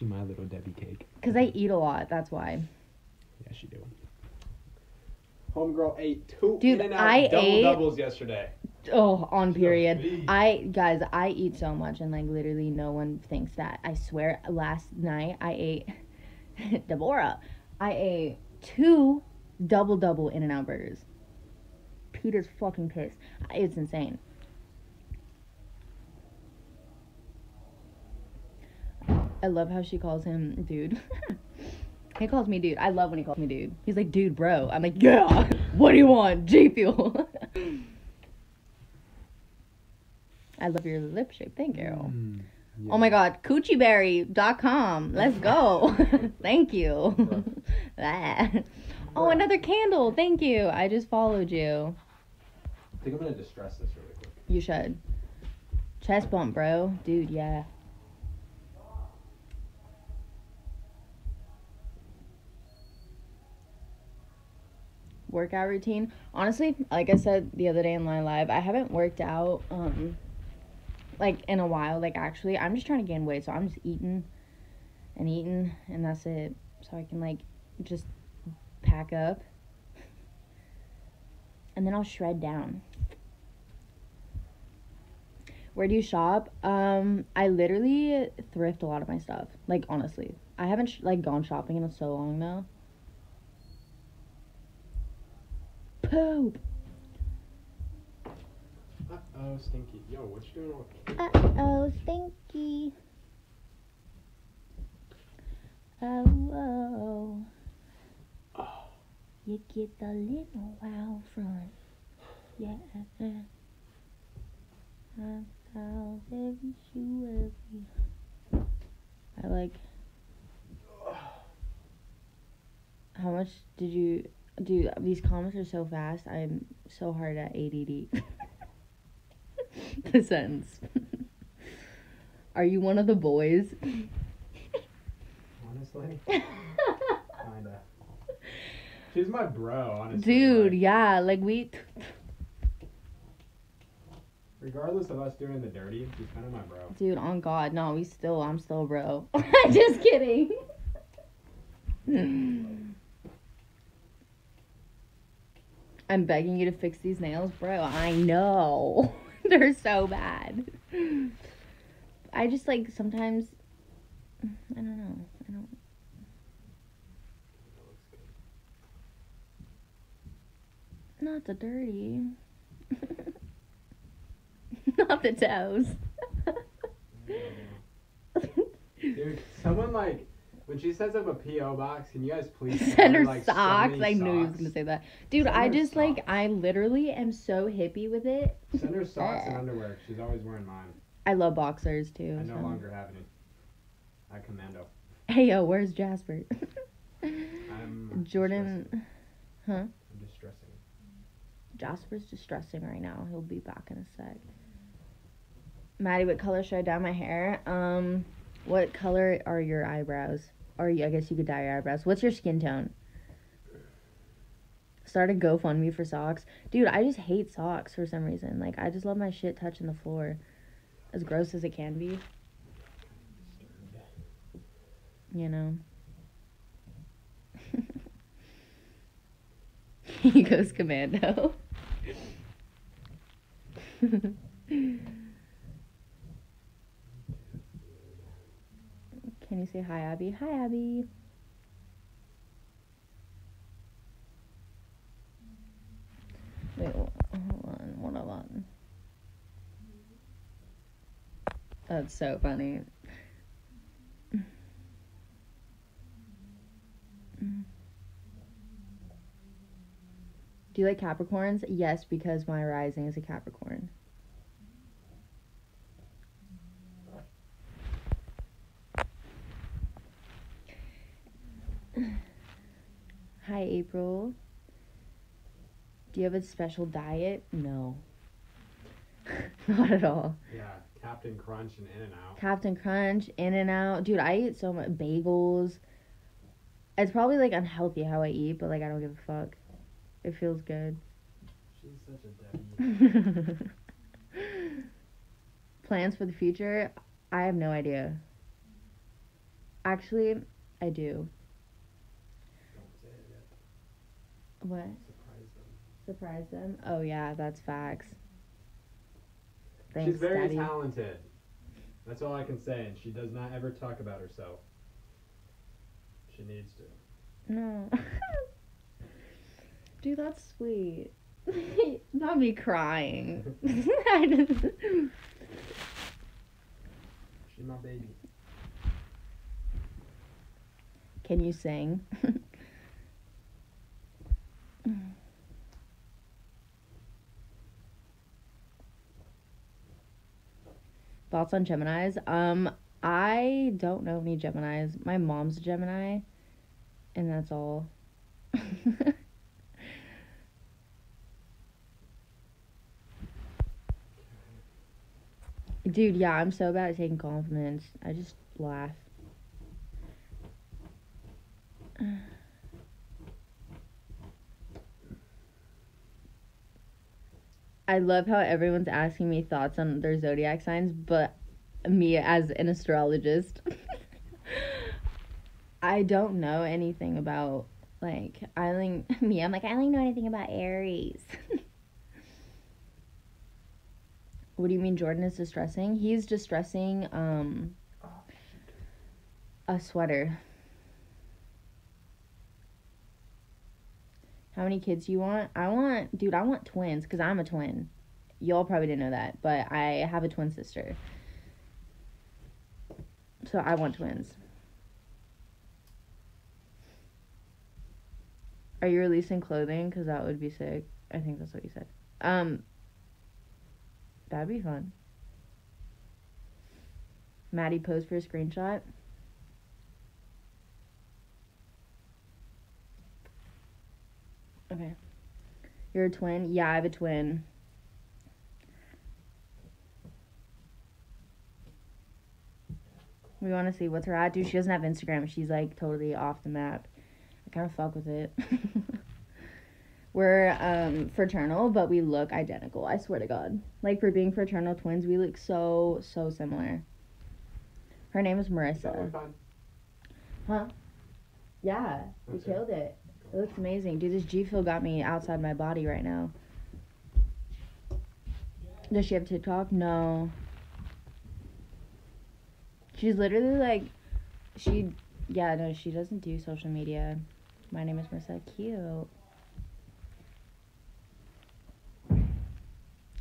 She my little Debbie cake. Cause I eat a lot. That's why. Yeah, she do. Homegirl ate two Dude, In-N-Out I double ate- doubles yesterday. Oh, on period. beast. I guys, I eat so much, and like literally, no one thinks that. I swear, last night I ate Deborah. I ate two double double In and Out burgers. Peter's fucking pissed. It's insane. I love how she calls him dude. he calls me dude. I love when he calls me dude. He's like, dude, bro. I'm like, yeah. What do you want? G Fuel. I love your lip shape. Thank you. Mm, Oh my god, coochieberry.com. Let's go. Thank you. Oh, another candle. Thank you. I just followed you. I think I'm gonna distress this really quick. You should. Chest bump, bro. Dude, yeah. Workout routine. Honestly, like I said the other day in my live, I haven't worked out um like in a while. Like actually, I'm just trying to gain weight, so I'm just eating and eating and that's it. So I can like just pack up. And then I'll shred down. Where do you shop? Um, I literally thrift a lot of my stuff. Like honestly, I haven't sh- like gone shopping in so long though. Poop. Uh oh, stinky. Yo, what you doing with Uh oh, stinky. Oh, oh. You get the little wild front. Yeah. A thousand you every. I like. How much did you. Dude, these comments are so fast. I'm so hard at ADD. the sentence. Are you one of the boys? Honestly, kinda. She's my bro, honestly. Dude, like, yeah, like we. regardless of us doing the dirty, she's kind of my bro. Dude, on God, no, we still, I'm still bro. Just kidding. I'm begging you to fix these nails, bro. I know. They're so bad. I just like sometimes. I don't know. I don't. Not the dirty. Not the toes. Dude, someone like when she sets up a PO box, can you guys please Send her like, so socks. many I knew he was gonna say that. Dude, Send I her just like. I literally am so hippie with it. Send her socks and underwear. She's always wearing mine. I love boxers too. I no longer have any. I commando. Hey yo, where's Jasper? I'm Jordan, huh? I'm distressing. Jasper's distressing right now. He'll be back in a sec. Maddy, what color should I dye my hair? Um, what color are your eyebrows? Or I guess you could dye your eyebrows. What's your skin tone? Start a GoFundMe for socks. Dude, I just hate socks for some reason. Like, I just love my shit touching the floor. As gross as it can be, you know? he goes commando. Can you say hi, Abby? Hi, Abby. Wait, hold on. What on? That's so funny. Do you like Capricorns? Yes, because my rising is a Capricorn. Hi, April. Do you have a special diet? No. Not at all. Yeah, Captain Crunch and In and Out. Captain Crunch, In and Out. Dude, I eat so much bagels. It's probably like unhealthy how I eat, but like I don't give a fuck. It feels good. She's such a Debbie. Plans for the future? I have no idea. Actually, I do. Don't say it yet. What? Surprise them. Surprise them? Oh yeah, that's facts. Thanks, She's very Daddy. talented. That's all I can say, and she does not ever talk about herself. She needs to. No. Dude, that's sweet. Not me crying. She's my baby. Can you sing? Thoughts on Geminis? Um, I don't know any Geminis. My mom's a Gemini, and that's all. Dude, yeah, I'm so bad at taking compliments. I just laugh. I love how everyone's asking me thoughts on their zodiac signs, but me as an astrologist, I don't know anything about like I only me. I'm like I only know anything about Aries. what do you mean Jordan is distressing? He's distressing um a sweater. How many kids you want? I want, dude, I want twins because I'm a twin. Y'all probably didn't know that, but I have a twin sister. So I want twins. Are you releasing clothing? Because that would be sick. I think that's what you said. Um, that'd be fun. Maddy posed for a screenshot. Okay. You're a twin? Yeah, I have a twin. We want to see what's her at. Dude, she doesn't have Instagram. She's like totally off the map. I kind of fuck with it. We're um fraternal, but we look identical. I swear to God. Like for being fraternal twins, we look so so similar. Her name is Is Marissa. Huh? Yeah, we Okay. killed it. It looks amazing. Dude, this G Fuel got me outside my body right now. Does she have TikTok? No. She's literally like, she, yeah, no, she doesn't do social media. My name is Marissa. Cute.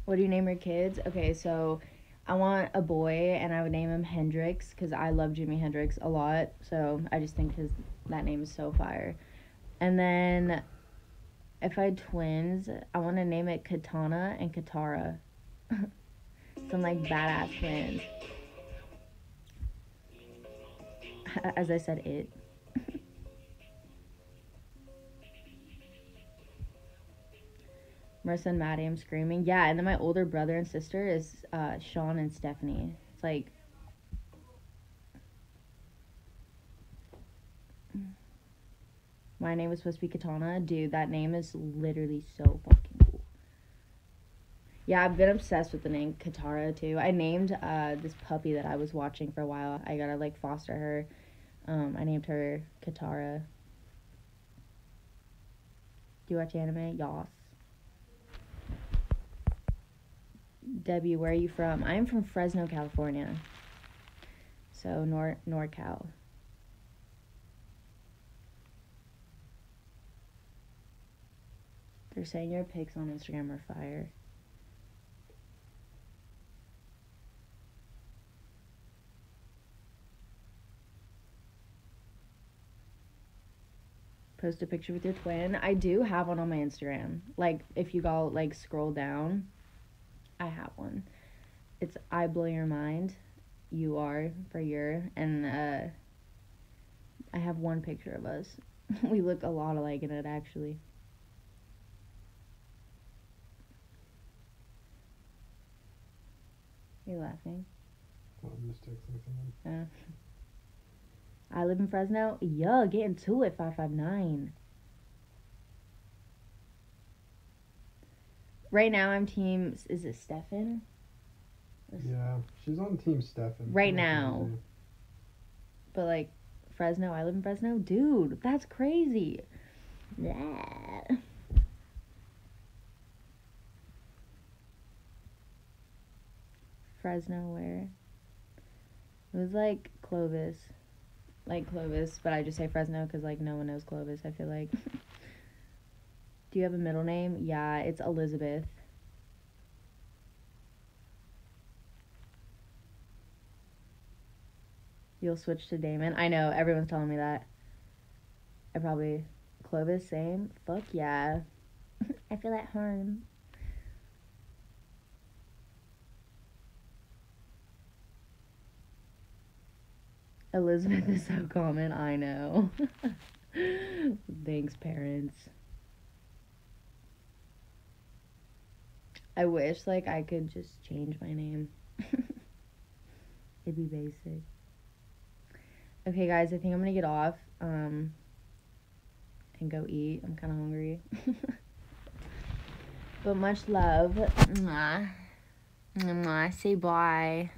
What do you name your kids? Okay, so I want a boy and I would name him Hendrix because I love Jimi Hendrix a lot. So I just think his that name is so fire. And then if I had twins, I want to name it Katana and Katara. Some like badass twins. As I said, it. Marissa and Maddy, I'm screaming. Yeah, and then my older brother and sister is uh, Sean and Stephanie. It's like My name was supposed to be Katana. Dude, that name is literally so fucking cool. Yeah, I've been obsessed with the name Katara too. I named uh this puppy that I was watching for a while. I gotta like foster her. Um, I named her Katara. Do you watch anime? Yas. Debbie, where are you from? I'm from Fresno, California. So Nor NorCal. They're saying your pics on Instagram are fire. Post a picture with your twin. I do have one on my Instagram. Like if you go like scroll down, I have one. It's I blow your mind. You are for your and uh I have one picture of us. we look a lot alike in it actually. You laughing? I'm just texting someone. Uh, I live in Fresno. Yeah, get into it, 559. Right now, I'm team. Is it Stefan? Yeah, she's on Team Stefan. Right now. But, like, Fresno. I live in Fresno. Dude, that's crazy. Yeah. Fresno where? It was like Clovis. Like Clovis, but I just say Fresno because like no one knows Clovis, I feel like. Do you have a middle name? Yeah, it's Elizabeth. You'll switch to Damon. I know, everyone's telling me that. I probably Clovis, same. Fuck yeah. I feel at home. Elizabeth is so common, I know. Thanks, parents. I wish like I could just change my name. It'd be basic. Okay, guys, I think I'm gonna get off um, and go eat. I'm kind of hungry. but much love. Mwah. Mwah. Say bye.